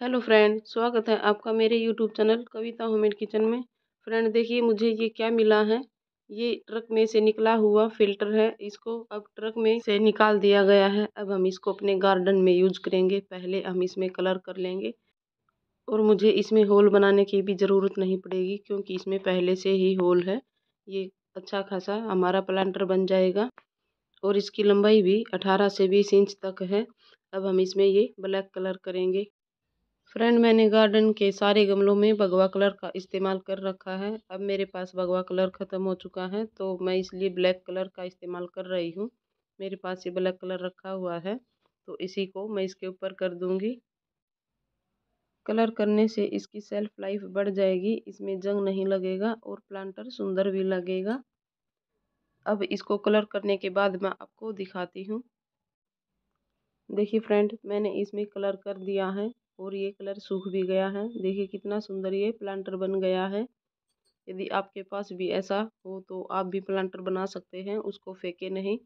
Hello friend, स्वागत है आपका मेरे YouTube channel Kavita homemade kitchen में। फ्रेंड, देखिए मुझे ये क्या मिला है? ये ट्रक में से निकला हुआ फ़िल्टर है, इसको अब ट्रक में से निकाल दिया गया है। अब हम इसको अपने गार्डन में यूज़ करेंगे, पहले हम इसमें कलर कर लेंगे। और मुझे इसमें होल बनाने की भी ज़रूरत नहीं पड़ेगी, क्योंकि इसमें पहले से ही होल है। ये अच्छा खासा हमारा प्लांटर बन जाएगा। और इसकी लंबाई भी अठारह से बीस इंच तक है। अब हम इसमें ये ब्लैक कलर करेंगे। फ्रेंड, मैंने गार्डन के सारे गमलों में भगवा कलर का इस्तेमाल कर रखा है। अब मेरे पास भगवा कलर ख़त्म हो चुका है तो मैं इसलिए ब्लैक कलर का इस्तेमाल कर रही हूँ। मेरे पास ये ब्लैक कलर रखा हुआ है तो इसी को मैं इसके ऊपर कर दूँगी। कलर करने से इसकी सेल्फ लाइफ बढ़ जाएगी, इसमें जंग नहीं लगेगा और प्लांटर सुंदर भी लगेगा। अब इसको कलर करने के बाद मैं आपको दिखाती हूँ। देखिए फ्रेंड, मैंने इसमें कलर कर दिया है। और ये कलर सूख भी गया है। देखिए कितना सुंदर ये प्लांटर बन गया है। यदि आपके पास भी ऐसा हो तो आप भी प्लांटर बना सकते हैं, उसको फेंके नहीं,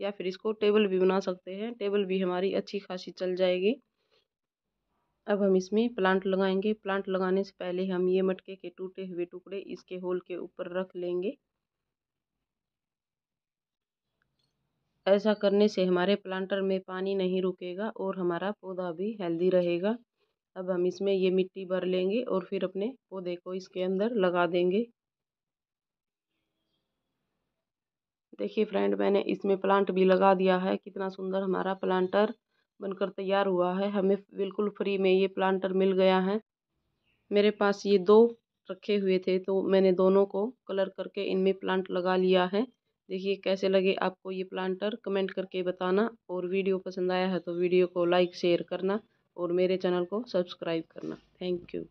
या फिर इसको टेबल भी बना सकते हैं। टेबल भी हमारी अच्छी खासी चल जाएगी। अब हम इसमें प्लांट लगाएँगे। प्लांट लगाने से पहले हम ये मटके के टूटे हुए टुकड़े इसके होल के ऊपर रख लेंगे। ऐसा करने से हमारे प्लांटर में पानी नहीं रुकेगा और हमारा पौधा भी हेल्दी रहेगा। अब हम इसमें ये मिट्टी भर लेंगे और फिर अपने पौधे को इसके अंदर लगा देंगे। देखिए फ्रेंड, मैंने इसमें प्लांट भी लगा दिया है। कितना सुंदर हमारा प्लांटर बनकर तैयार हुआ है। हमें बिल्कुल फ्री में ये प्लांटर मिल गया है। मेरे पास ये दो रखे हुए थे तो मैंने दोनों को कलर करके इनमें प्लांट लगा लिया है। देखिए कैसे लगे आपको ये प्लांटर, कमेंट करके बताना। और वीडियो पसंद आया है तो वीडियो को लाइक, शेयर करना। और मेरे चैनल को सब्सक्राइब करना। Thank you.